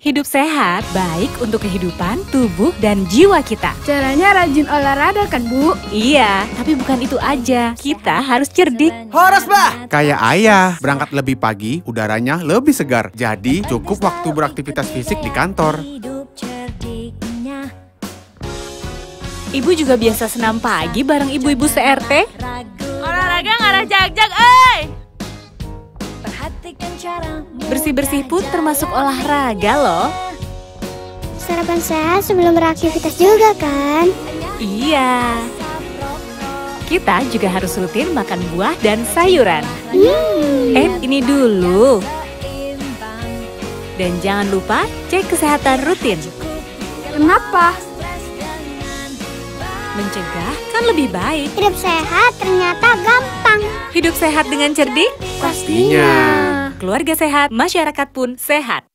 Hidup sehat baik untuk kehidupan, tubuh, dan jiwa kita. Caranya rajin olahraga kan, Bu? Iya, tapi bukan itu aja. Kita harus cerdik. Horas, bah! Kayak ayah, berangkat lebih pagi, udaranya lebih segar. Jadi, cukup waktu beraktivitas fisik di kantor. Ibu juga biasa senam pagi bareng ibu-ibu CRT. Olahraga ngarah jag-jag, eh! Bersih-bersih pun termasuk olahraga loh. Sarapan sehat sebelum beraktivitas juga kan? Iya. Kita juga harus rutin makan buah dan sayuran. Hmm. Eh, ini dulu. Dan jangan lupa cek kesehatan rutin. Kenapa? Mencegah kan lebih baik. Hidup sehat ternyata gampang. Hidup sehat dengan cerdik, Pastinya. Keluarga sehat, masyarakat pun sehat.